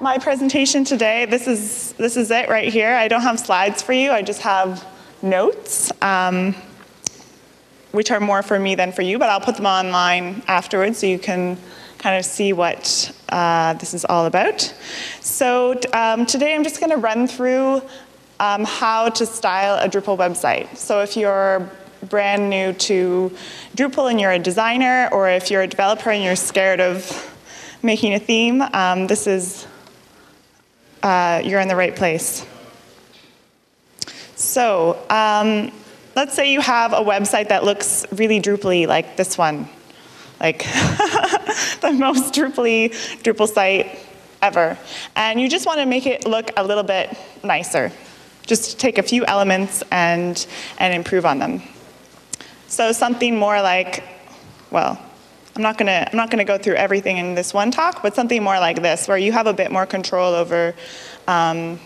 my presentation today. This is, this is it right here. I don't have slides for you, I just have notes, um, which are more for me than for you, but I'll put them online afterwards so you can kind of see what uh, this is all about. So um, today I'm just going to run through um, how to style a Drupal website. So if you're brand new to Drupal and you're a designer, or if you're a developer and you're scared of making a theme, um, this is, uh, you're in the right place. So um, let's say you have a website that looks really Drupal like this one like the most Drupal Drupal site ever. And you just want to make it look a little bit nicer. Just take a few elements and, and improve on them. So something more like, well, I'm not gonna I'm not gonna go through everything in this one talk, but something more like this, where you have a bit more control over um,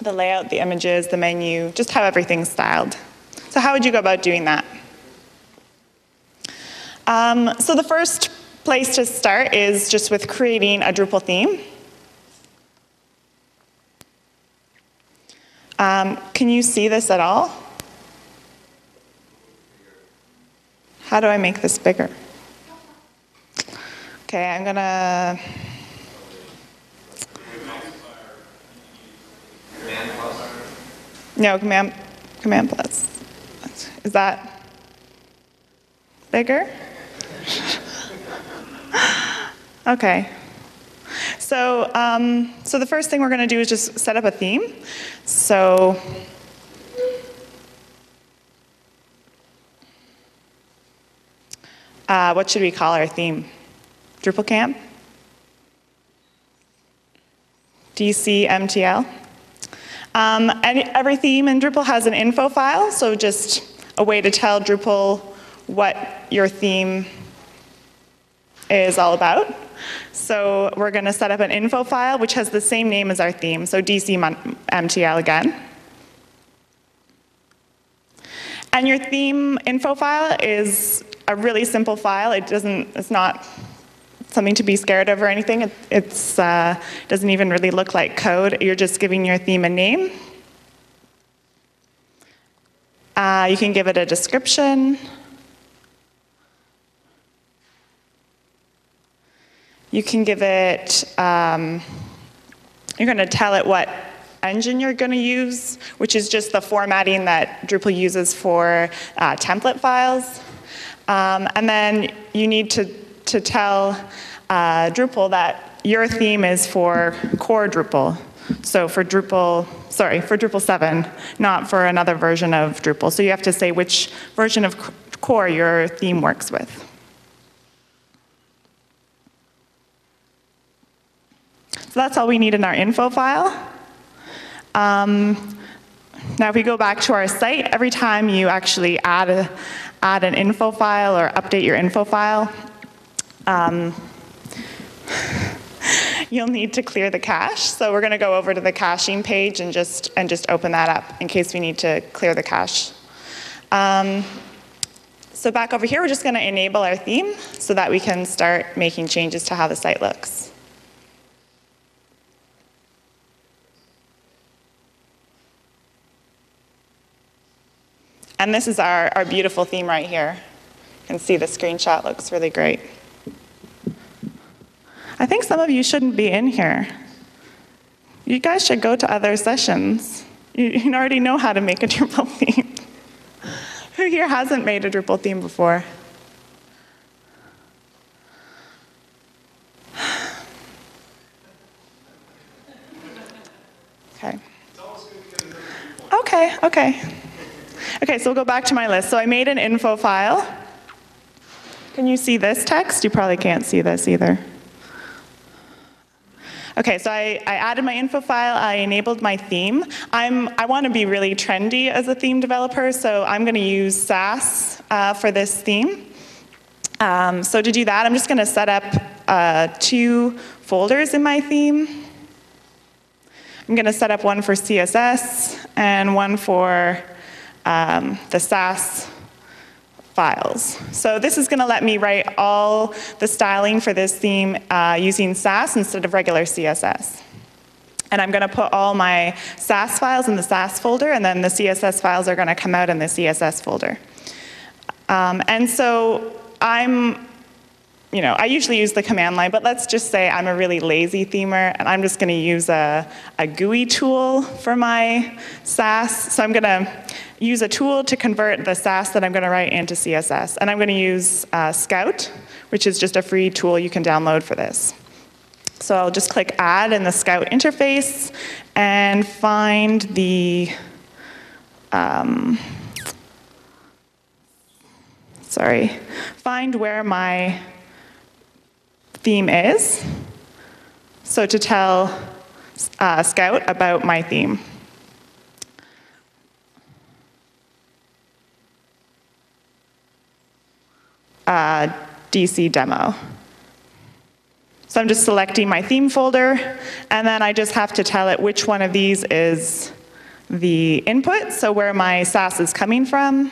the layout, the images, the menu, just how everything's styled. So how would you go about doing that? Um, so the first place to start is just with creating a Drupal theme. Um, can you see this at all? How do I make this bigger? Okay, I'm gonna. No, command, command plus. Is that bigger? okay. So, um, so the first thing we're going to do is just set up a theme. So, uh, what should we call our theme? Drupal Camp? DC MTL? Um, and every theme in Drupal has an info file, so just a way to tell Drupal what your theme is all about. So we're going to set up an info file which has the same name as our theme, so DC MTL again. And your theme info file is a really simple file. It doesn't, it's not something to be scared of or anything. It it's, uh, doesn't even really look like code. You're just giving your theme a name. Uh, you can give it a description. You can give it, um, you're going to tell it what engine you're going to use, which is just the formatting that Drupal uses for uh, template files. Um, and then you need to, to tell uh, Drupal that your theme is for core Drupal. So for Drupal, sorry, for Drupal 7, not for another version of Drupal. So you have to say which version of core your theme works with. So that's all we need in our info file. Um, now if we go back to our site, every time you actually add, a, add an info file or update your info file, um, you'll need to clear the cache. So we're going to go over to the caching page and just, and just open that up in case we need to clear the cache. Um, so back over here, we're just going to enable our theme so that we can start making changes to how the site looks. And this is our, our beautiful theme right here. You can see the screenshot looks really great. I think some of you shouldn't be in here. You guys should go to other sessions. You, you already know how to make a Drupal theme. Who here hasn't made a Drupal theme before? Okay. Okay, okay. Okay, so we'll go back to my list. So I made an info file. Can you see this text? You probably can't see this either. Okay, so I, I, added my info file, I enabled my theme. I'm, I want to be really trendy as a theme developer, so I'm going to use Sass uh, for this theme. Um, so to do that, I'm just going to set up uh, two folders in my theme. I'm going to set up one for CSS and one for um, the Sass files. So this is going to let me write all the styling for this theme uh, using Sass instead of regular CSS. And I'm going to put all my Sass files in the Sass folder, and then the CSS files are going to come out in the CSS folder. Um, and so I'm, you know, I usually use the command line, but let's just say I'm a really lazy themer, and I'm just going to use a, a GUI tool for my Sass. So I'm going to use a tool to convert the Sass that I'm going to write into CSS. And I'm going to use uh, Scout, which is just a free tool you can download for this. So I'll just click Add in the Scout interface and find the, um, sorry, find where my theme is. So to tell uh, Scout about my theme. Uh, DC demo. So I'm just selecting my theme folder, and then I just have to tell it which one of these is the input, so where my Sass is coming from,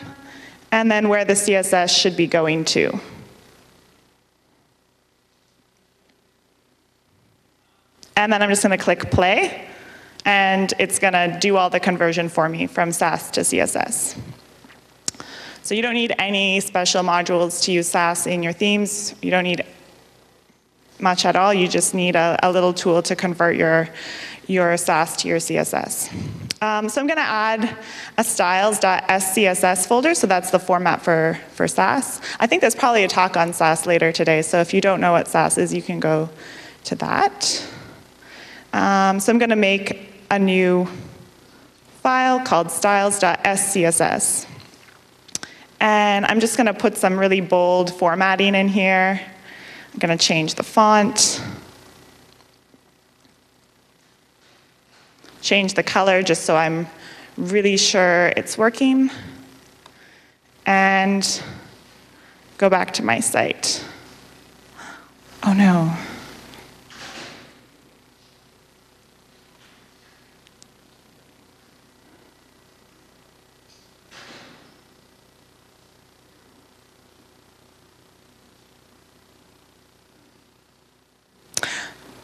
and then where the CSS should be going to. And then I'm just going to click play, and it's going to do all the conversion for me from Sass to CSS. So you don't need any special modules to use Sass in your themes. You don't need much at all. You just need a, a little tool to convert your, your Sass to your CSS. Um, so I'm going to add a styles.scss folder, so that's the format for, for Sass. I think there's probably a talk on Sass later today, so if you don't know what Sass is, you can go to that. Um, so I'm going to make a new file called styles.scss. And I'm just going to put some really bold formatting in here. I'm going to change the font. Change the color just so I'm really sure it's working. And go back to my site. Oh no.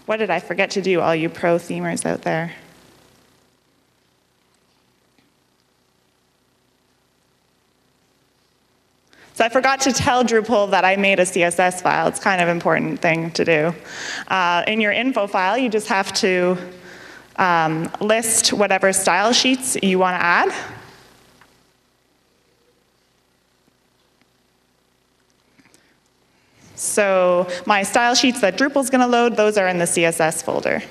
What did I forget to do, all you pro themers out there? So I forgot to tell Drupal that I made a CSS file. It's kind of an important thing to do. Uh, in your info file, you just have to um, list whatever style sheets you want to add. So my style sheets that Drupal's going to load, those are in the CSS folder.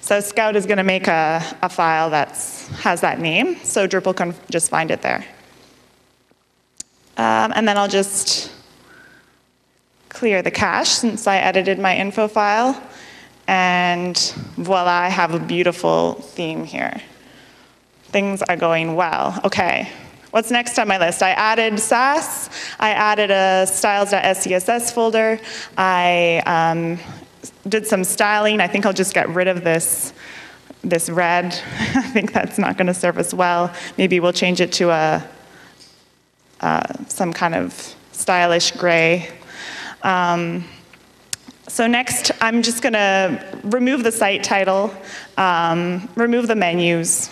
So Scout is going to make a, a file that has that name, so Drupal can just find it there. Um, and then I'll just clear the cache since I edited my info file. And voila, I have a beautiful theme here. Things are going well. Okay, What's next on my list? I added Sass. I added a styles.scss folder. I um, did some styling. I think I'll just get rid of this, this red. I think that's not going to serve us well. Maybe we'll change it to a, uh, some kind of stylish gray. Um, so next, I'm just going to remove the site title, um, remove the menus,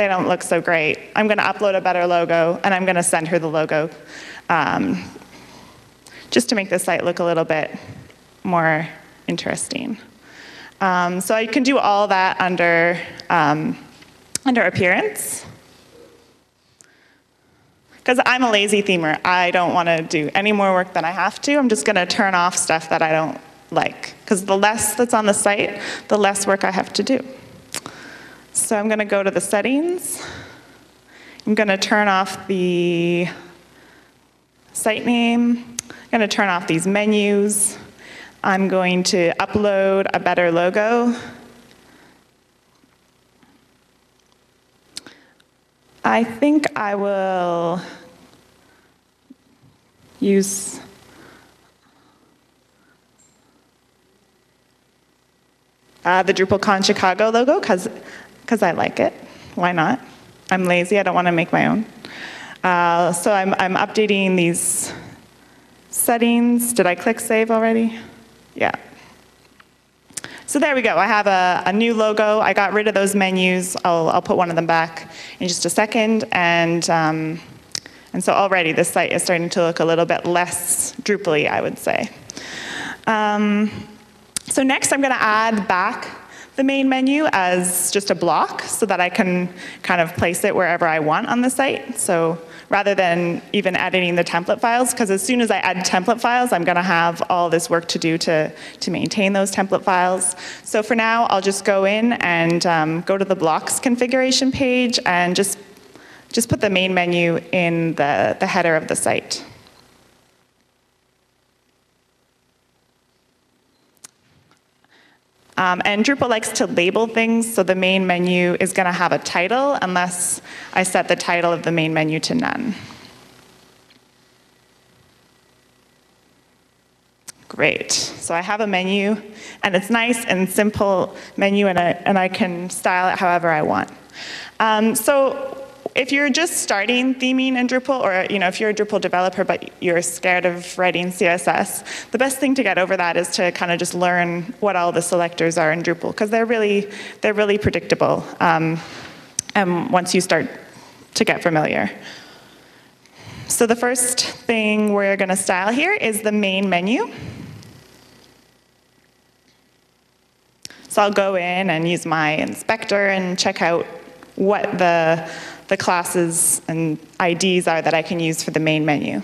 they don't look so great. I'm going to upload a better logo, and I'm going to send her the logo um, just to make the site look a little bit more interesting. Um, so I can do all that under, um, under appearance. Because I'm a lazy themer. I don't want to do any more work than I have to. I'm just going to turn off stuff that I don't like. Because the less that's on the site, the less work I have to do. So I'm going to go to the settings. I'm going to turn off the site name. I'm going to turn off these menus. I'm going to upload a better logo. I think I will use uh, the DrupalCon Chicago logo because because I like it. Why not? I'm lazy, I don't want to make my own. Uh, so I'm, I'm updating these settings. Did I click save already? Yeah. So there we go. I have a, a, new logo. I got rid of those menus. I'll, I'll put one of them back in just a second. And, um, and so already this site is starting to look a little bit less Drupal I would say. Um, so next I'm going to add back the main menu as just a block so that I can kind of place it wherever I want on the site. So rather than even editing the template files, because as soon as I add template files, I'm going to have all this work to do to, to maintain those template files. So for now, I'll just go in and um, go to the blocks configuration page and just, just put the main menu in the, the header of the site. Um, and Drupal likes to label things, so the main menu is going to have a title unless I set the title of the main menu to none. Great. So I have a menu, and it's nice and simple menu, and I, and I can style it however I want. Um, so if you're just starting theming in Drupal, or you know, if you're a Drupal developer but you're scared of writing CSS, the best thing to get over that is to kind of just learn what all the selectors are in Drupal, because they're really, they're really predictable um, and once you start to get familiar. So the first thing we're going to style here is the main menu. So I'll go in and use my inspector and check out what the the classes and IDs are that I can use for the main menu.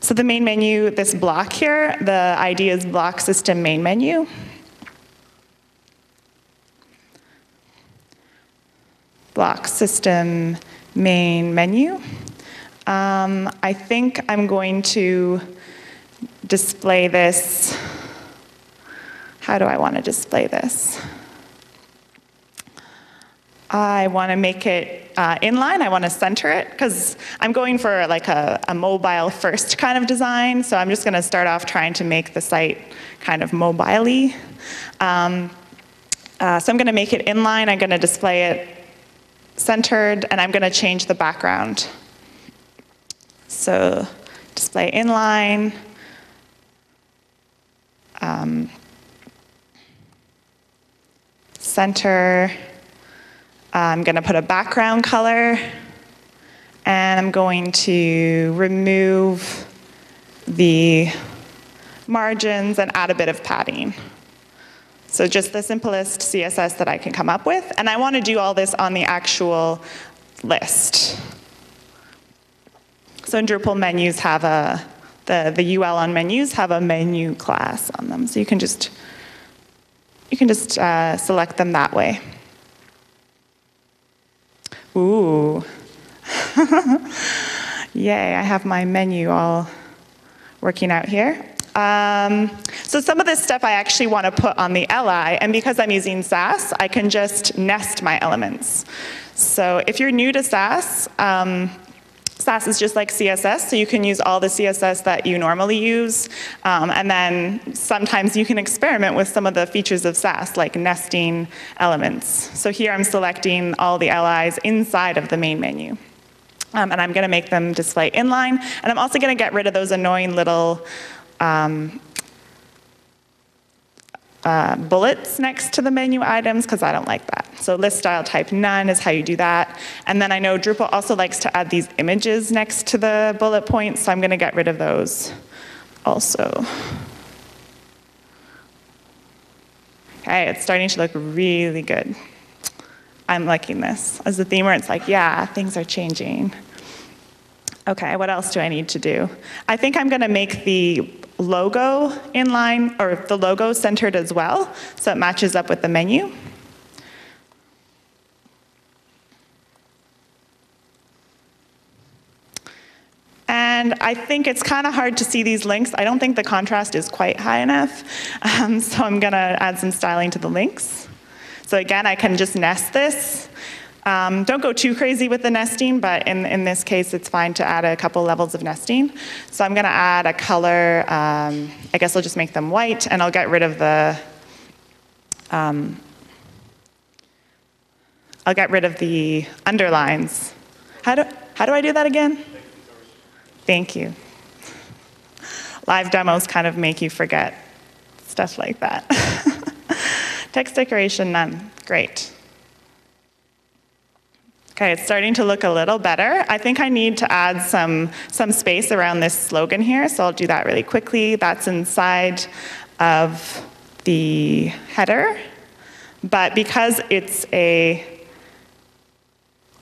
So the main menu, this block here, the ID is block system main menu. Block system main menu. Um, I think I'm going to display this. How do I want to display this? I want to make it uh, inline. I want to center it because I'm going for like a, a, mobile first kind of design. So I'm just going to start off trying to make the site kind of mobile um, uh, so I'm going to make it inline. I'm going to display it centered, and I'm going to change the background. So display inline. Um, center. I'm going to put a background color, and I'm going to remove the margins and add a bit of padding. So just the simplest CSS that I can come up with. And I want to do all this on the actual list. So in Drupal, menus have a, the, the UL on menus have a menu class on them. So you can just, you can just uh, select them that way. Ooh. Yay, I have my menu all working out here. Um, so some of this stuff I actually want to put on the LI, and because I'm using Sass, I can just nest my elements. So if you're new to Sass, um, Sass is just like CSS, so you can use all the CSS that you normally use. Um, and then sometimes you can experiment with some of the features of Sass, like nesting elements. So here I'm selecting all the LIs inside of the main menu. Um, and I'm going to make them display inline. And I'm also going to get rid of those annoying little um, uh, bullets next to the menu items because I don't like that. So list style type none is how you do that. And then I know Drupal also likes to add these images next to the bullet points, so I'm going to get rid of those also. Okay, it's starting to look really good. I'm liking this. As a themer, it's like, yeah, things are changing. Okay, what else do I need to do? I think I'm going to make the logo inline, or the logo centered as well, so it matches up with the menu. And I think it's kind of hard to see these links. I don't think the contrast is quite high enough. Um, so I'm going to add some styling to the links. So again, I can just nest this um, don't go too crazy with the nesting, but in, in this case, it's fine to add a couple levels of nesting. So I'm going to add a color. Um, I guess I'll just make them white, and I'll get rid of the. Um, I'll get rid of the underlines. How do, how do I do that again? Thank you. Live demos kind of make you forget stuff like that. Text decoration, none. Great. Okay, it's starting to look a little better. I think I need to add some, some space around this slogan here, so I'll do that really quickly. That's inside of the header, but because it's a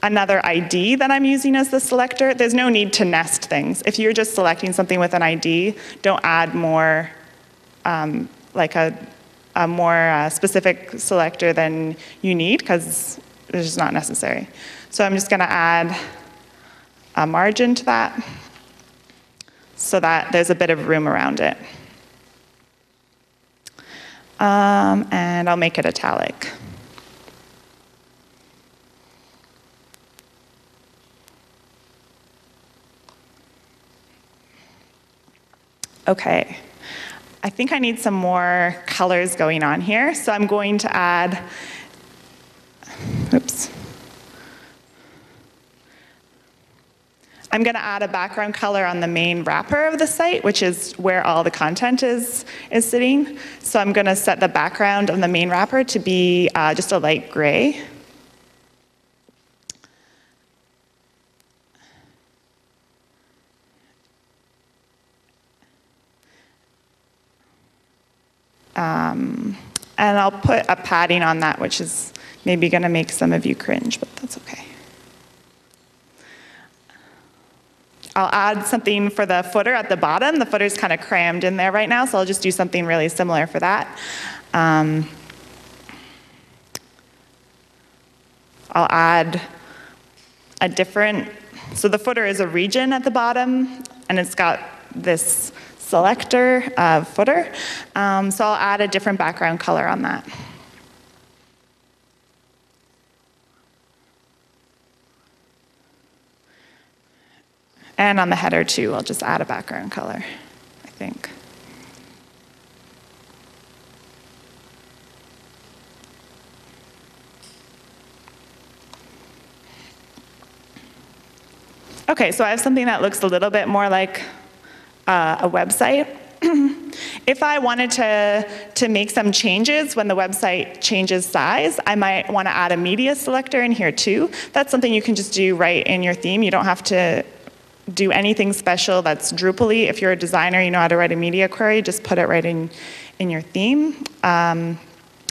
another ID that I'm using as the selector, there's no need to nest things. If you're just selecting something with an ID, don't add more, um, like a, a more uh, specific selector than you need, because it's just not necessary. So I'm just going to add a margin to that so that there's a bit of room around it. Um, and I'll make it italic. Okay, I think I need some more colors going on here, so I'm going to add, oops. I'm going to add a background color on the main wrapper of the site, which is where all the content is, is sitting. So I'm going to set the background of the main wrapper to be uh, just a light gray. Um, and I'll put a padding on that, which is maybe going to make some of you cringe, but that's okay. I'll add something for the footer at the bottom. The footer's kind of crammed in there right now, so I'll just do something really similar for that. Um, I'll add a different, so the footer is a region at the bottom, and it's got this selector uh, footer. Um, so I'll add a different background color on that. And on the header too, I'll just add a background color, I think. Okay, so I have something that looks a little bit more like uh, a website. if I wanted to, to make some changes when the website changes size, I might want to add a media selector in here too. That's something you can just do right in your theme. You don't have to do anything special that's Drupal If you're a designer, you know how to write a media query, just put it right in, in your theme. Um,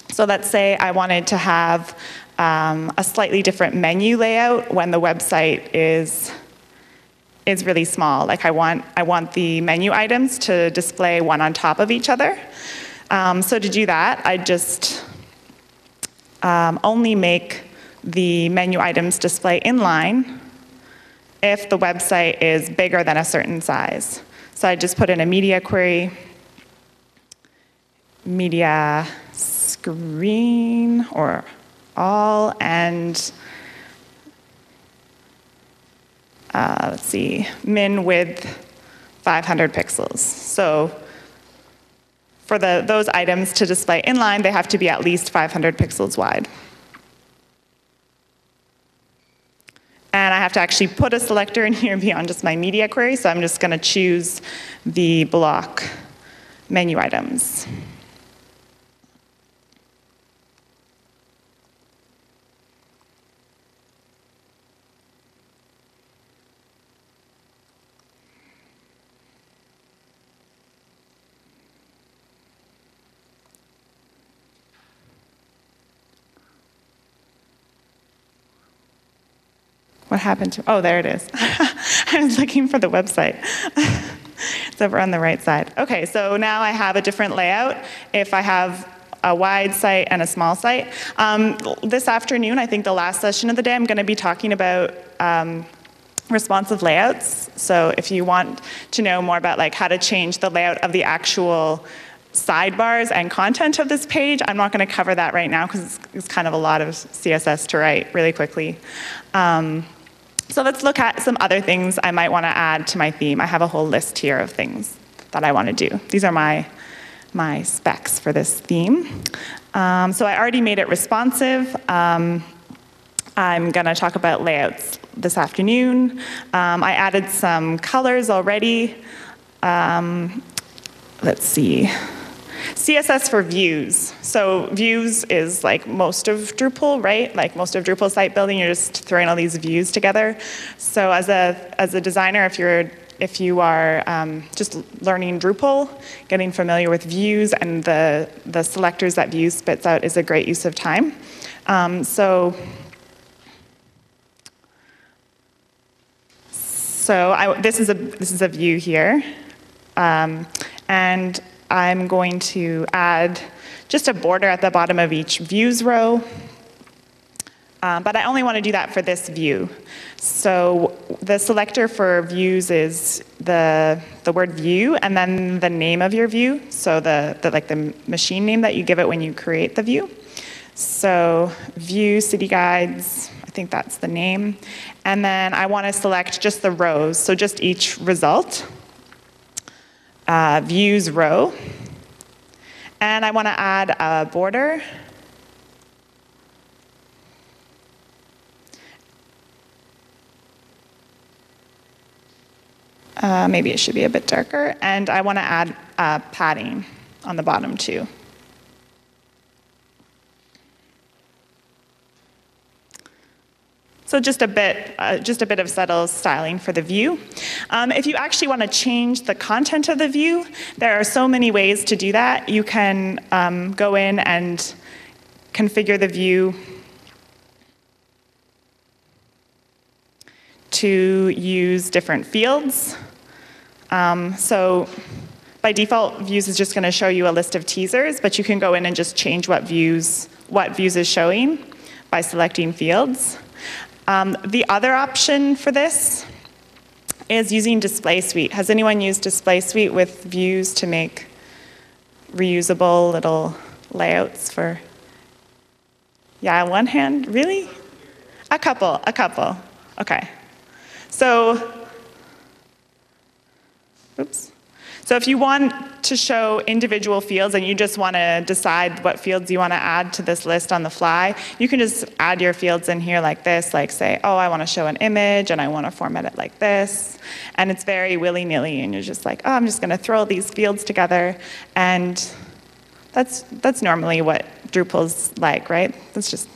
so let's say I wanted to have um, a slightly different menu layout when the website is is really small. Like I want, I want the menu items to display one on top of each other. Um, so to do that, I just um, only make the menu items display inline if the website is bigger than a certain size. So I just put in a media query, media screen or all, and uh, let's see, min width 500 pixels. So for the, those items to display inline, they have to be at least 500 pixels wide. And I have to actually put a selector in here beyond just my media query, so I'm just going to choose the block menu items. What happened to, oh, there it is. I was looking for the website. it's over on the right side. Okay, so now I have a different layout. If I have a wide site and a small site. Um, this afternoon, I think the last session of the day, I'm going to be talking about um, responsive layouts. So if you want to know more about like how to change the layout of the actual sidebars and content of this page, I'm not going to cover that right now because it's, it's, kind of a lot of CSS to write really quickly. Um, so let's look at some other things I might want to add to my theme. I have a whole list here of things that I want to do. These are my, my specs for this theme. Um, so I already made it responsive. Um, I'm going to talk about layouts this afternoon. Um, I added some colors already. Um, let's see. CSS for views. So views is like most of Drupal, right? Like most of Drupal site building, you're just throwing all these views together. So as a, as a designer, if you're if you are um, just learning Drupal, getting familiar with views and the, the selectors that views spits out is a great use of time. Um, so So I, this, is a, this is a view here. Um, and I'm going to add just a border at the bottom of each views row. Um, but I only want to do that for this view. So the selector for views is the, the word view and then the name of your view. So the, the, like the machine name that you give it when you create the view. So view city guides, I think that's the name. And then I want to select just the rows, so just each result. Uh, views row. And I want to add a border. Uh, maybe it should be a bit darker. And I want to add uh, padding on the bottom too. So just a bit, uh, just a bit of subtle styling for the view. Um, if you actually want to change the content of the view, there are so many ways to do that. You can um, go in and configure the view to use different fields. Um, so by default, views is just going to show you a list of teasers, but you can go in and just change what views, what views is showing by selecting fields. Um, the other option for this is using Display Suite. Has anyone used Display Suite with views to make reusable little layouts for? Yeah, one hand, really? A couple, a couple. Okay. So, oops. So if you want to show individual fields and you just want to decide what fields you want to add to this list on the fly, you can just add your fields in here like this, like say, oh, I want to show an image and I want to format it like this. And it's very willy-nilly and you're just like, oh, I'm just going to throw these fields together. And that's, that's normally what Drupal's like, right? That's just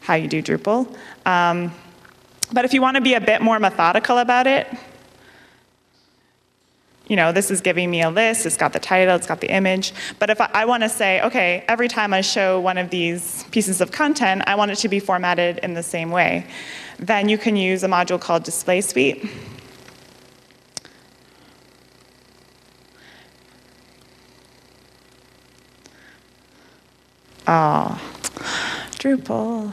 how you do Drupal. Um, but if you want to be a bit more methodical about it, you know, this is giving me a list, it's got the title, it's got the image. But if I, I want to say, okay, every time I show one of these pieces of content, I want it to be formatted in the same way, then you can use a module called Display Suite. Oh, Drupal.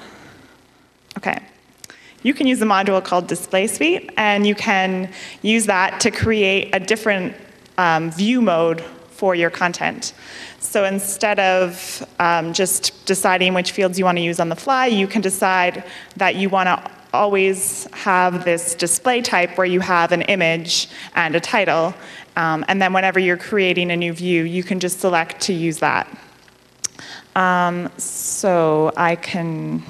Okay you can use a module called Display Suite, and you can use that to create a different um, view mode for your content. So instead of um, just deciding which fields you want to use on the fly, you can decide that you want to always have this display type where you have an image and a title. Um, and then whenever you're creating a new view, you can just select to use that. Um, so I can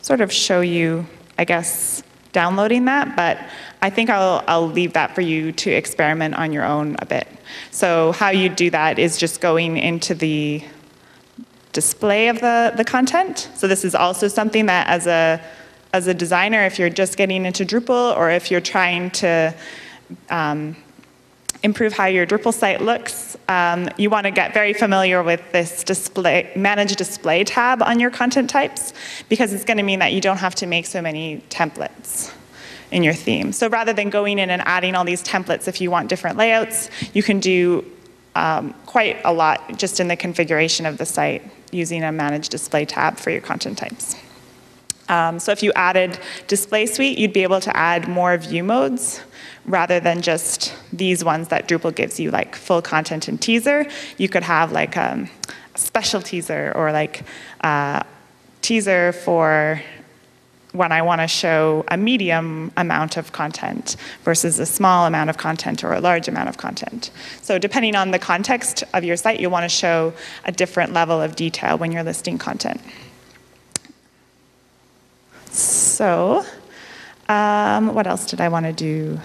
sort of show you I guess, downloading that, but I think I'll, I'll leave that for you to experiment on your own a bit. So how you do that is just going into the display of the, the content. So this is also something that as a, as a designer, if you're just getting into Drupal or if you're trying to um, improve how your Drupal site looks, um, you want to get very familiar with this display, manage display tab on your content types because it's going to mean that you don't have to make so many templates in your theme. So rather than going in and adding all these templates if you want different layouts, you can do um, quite a lot just in the configuration of the site using a manage display tab for your content types. Um, so if you added display suite, you'd be able to add more view modes rather than just these ones that Drupal gives you, like full content and teaser. You could have like um, a special teaser or like uh, teaser for when I want to show a medium amount of content versus a small amount of content or a large amount of content. So depending on the context of your site, you want to show a different level of detail when you're listing content. So um, what else did I want to do?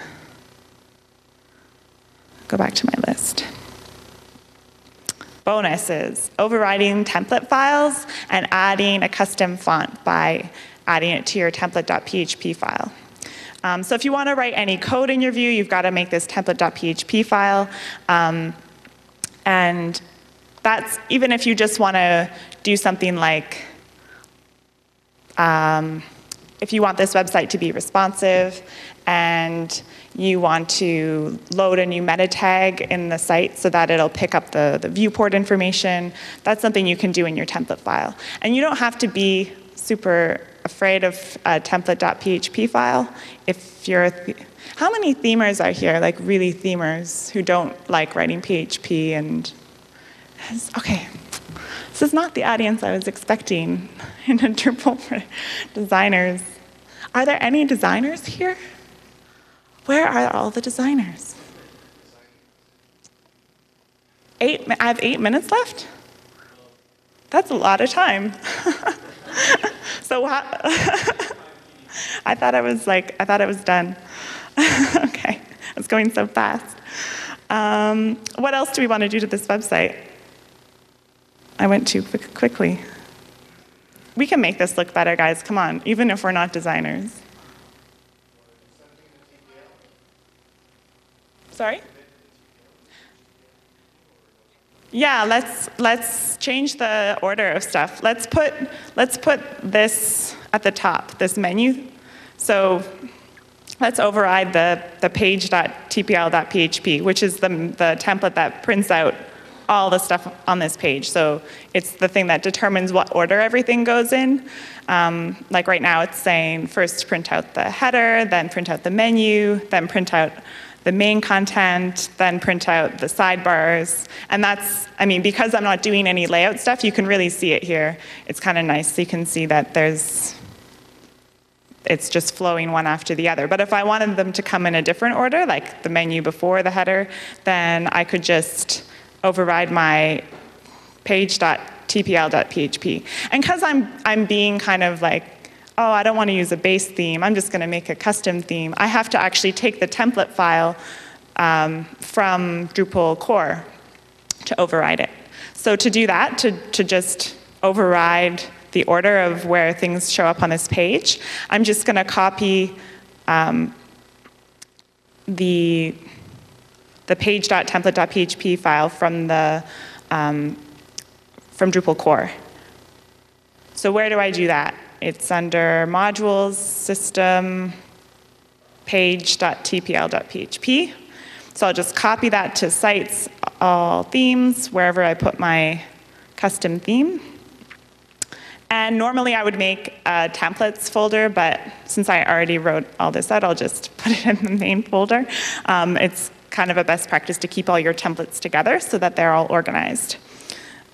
Go back to my list. bonuses, overriding template files and adding a custom font by adding it to your template.php file. Um, so if you want to write any code in your view, you've got to make this template.php file. Um, and that's even if you just want to do something like, um, if you want this website to be responsive and you want to load a new meta tag in the site so that it'll pick up the, the viewport information, that's something you can do in your template file. And you don't have to be super afraid of a template.php file if you're how many themers are here like really themers who don't like writing php and okay is not the audience i was expecting in a drupal for designers are there any designers here where are all the designers eight i have eight minutes left that's a lot of time so I thought I was like, I thought I was done. okay, it's going so fast. Um, what else do we want to do to this website? I went too quick, quickly. We can make this look better, guys. Come on, even if we're not designers. Sorry? Yeah, let's let's change the order of stuff. Let's put let's put this at the top, this menu. So let's override the, the page.tpl.php, which is the, the template that prints out all the stuff on this page. So it's the thing that determines what order everything goes in. Um, like right now, it's saying first print out the header, then print out the menu, then print out the main content, then print out the sidebars. And that's, I mean, because I'm not doing any layout stuff, you can really see it here. It's kind of nice. So you can see that there's, it's just flowing one after the other. But if I wanted them to come in a different order, like the menu before the header, then I could just override my page.tpl.php. And because I'm, I'm being kind of like oh, I don't want to use a base theme, I'm just going to make a custom theme. I have to actually take the template file um, from Drupal core to override it. So to do that, to, to just override the order of where things show up on this page, I'm just going to copy um, the, the page.template.php file from the um, from Drupal core. So where do I do that? It's under modules, system, page.tpl.php. So I'll just copy that to sites, all themes, wherever I put my custom theme. And normally I would make a templates folder, but since I already wrote all this out, I'll just put it in the main folder. Um, it's kind of a best practice to keep all your templates together so that they're all organized.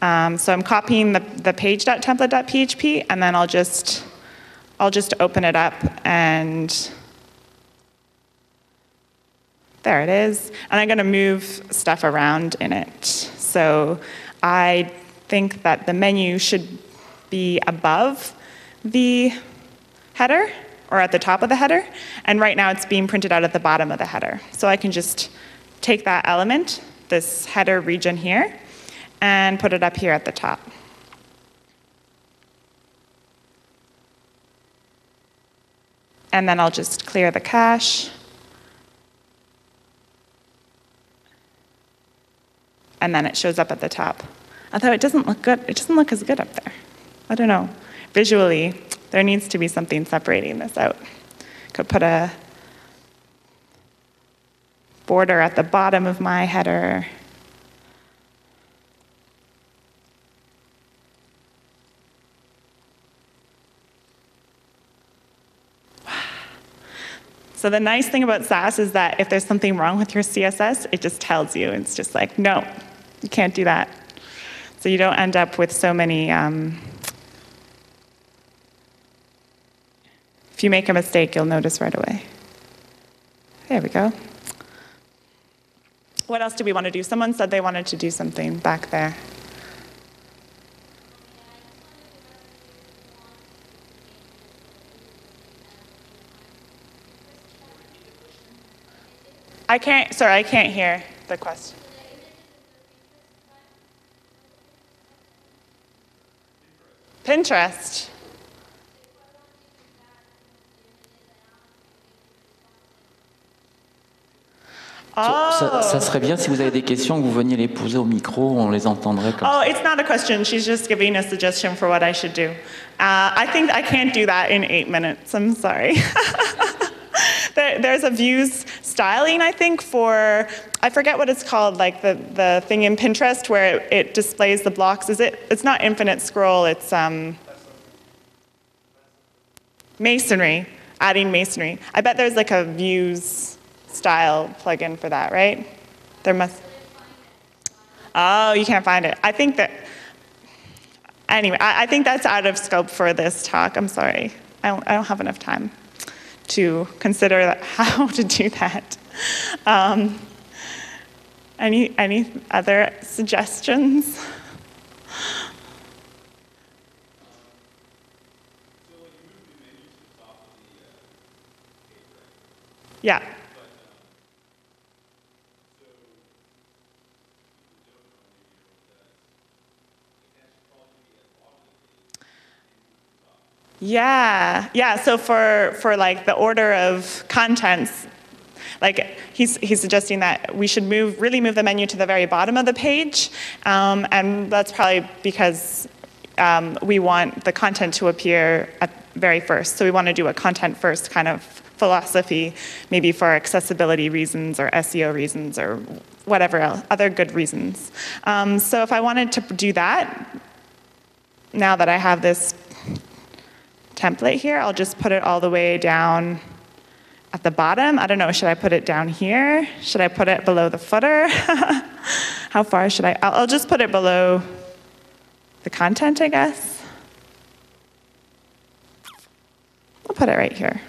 Um, so I'm copying the, the page.template.php and then I'll just, I'll just open it up and there it is. And I'm going to move stuff around in it. So I think that the menu should be above the header or at the top of the header. And right now it's being printed out at the bottom of the header. So I can just take that element, this header region here, and put it up here at the top. And then I'll just clear the cache. And then it shows up at the top. Although it doesn't look good, it doesn't look as good up there. I don't know. Visually, there needs to be something separating this out. Could put a border at the bottom of my header So the nice thing about Sass is that if there's something wrong with your CSS, it just tells you. It's just like, no, you can't do that. So you don't end up with so many. Um, if you make a mistake, you'll notice right away. There we go. What else do we want to do? Someone said they wanted to do something back there. I can't, sorry, I can't hear the question. Pinterest. Ça, ça serait bien si vous avez des questions que vous veniez les poser au micro, on les entendrait comme Oh, it's not a question. She's just giving a suggestion for what I should do. Uh, I think I can't do that in eight minutes. I'm sorry. there, there's a views styling, I think, for, I forget what it's called, like the, the thing in Pinterest where it, it displays the blocks. Is it, it's not infinite scroll, it's um, masonry, adding masonry. I bet there's like a views style plugin for that, right? There must. Oh, you can't find it. I think that. Anyway, I, I think that's out of scope for this talk. I'm sorry. I don't, I don't have enough time to consider how to do that. Um, any, any other suggestions? Yeah. Yeah, yeah. So for for like the order of contents, like he's he's suggesting that we should move really move the menu to the very bottom of the page, um, and that's probably because um, we want the content to appear at very first. So we want to do a content first kind of philosophy, maybe for accessibility reasons or SEO reasons or whatever else, other good reasons. Um, so if I wanted to do that, now that I have this template here, I'll just put it all the way down at the bottom. I don't know, should I put it down here? Should I put it below the footer? How far should I? I'll, I'll just put it below the content, I guess. I'll put it right here.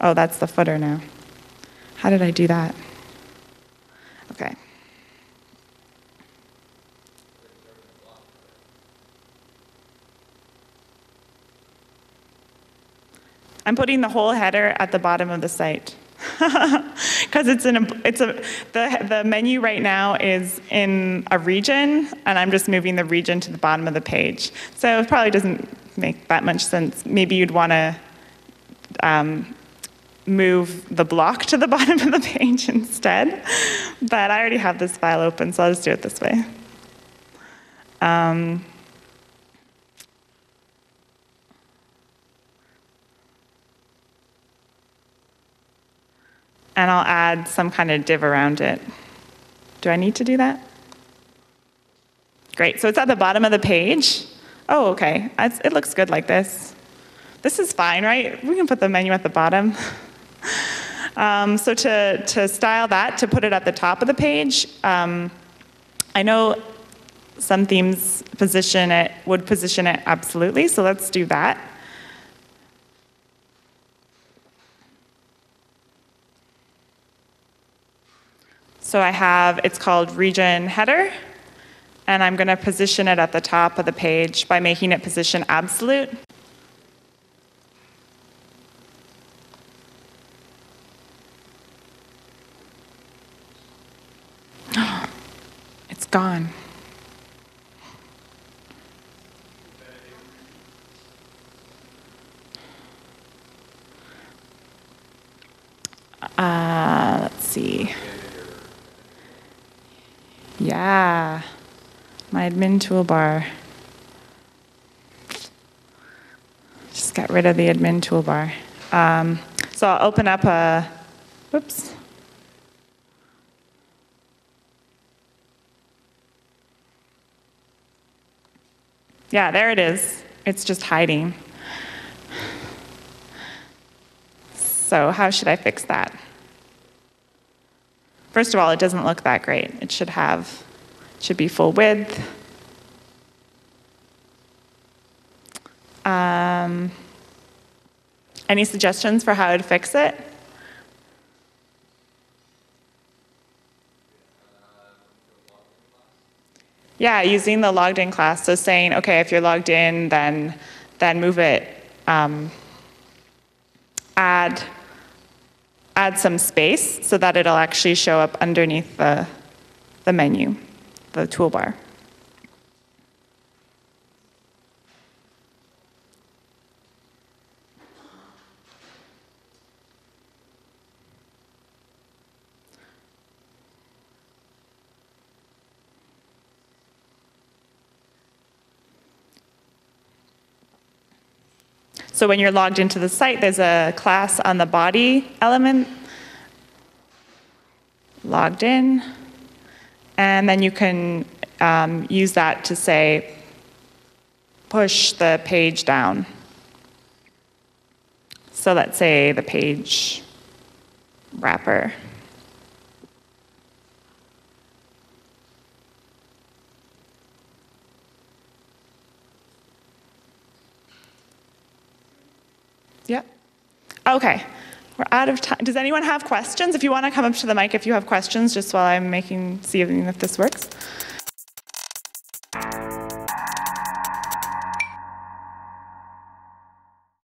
Oh, that's the footer now. How did I do that? Okay. I'm putting the whole header at the bottom of the site. Because it's in a, it's a, the, the menu right now is in a region, and I'm just moving the region to the bottom of the page. So it probably doesn't make that much sense. Maybe you'd want to um, move the block to the bottom of the page instead. But I already have this file open, so I'll just do it this way. Um, and I'll add some kind of div around it. Do I need to do that? Great, so it's at the bottom of the page. Oh, okay, it looks good like this. This is fine, right? We can put the menu at the bottom. um, so to, to style that, to put it at the top of the page, um, I know some themes position it, would position it absolutely, so let's do that. So I have, it's called region header, and I'm going to position it at the top of the page by making it position absolute. it's gone. Uh, let's see. Yeah, my admin toolbar. Just got rid of the admin toolbar. Um, so I'll open up a, whoops. Yeah, there it is. It's just hiding. So how should I fix that? First of all, it doesn't look that great. It should have, should be full width. Um, any suggestions for how I'd fix it? Yeah, using the logged in class. So saying, okay, if you're logged in, then then move it, um, add add some space so that it'll actually show up underneath the, the menu, the toolbar. So when you're logged into the site, there's a class on the body element. Logged in and then you can um, use that to say, push the page down. So let's say the page wrapper. Yep. Okay. We're out of time. Does anyone have questions? If you want to come up to the mic if you have questions, just while I'm making, seeing if this works.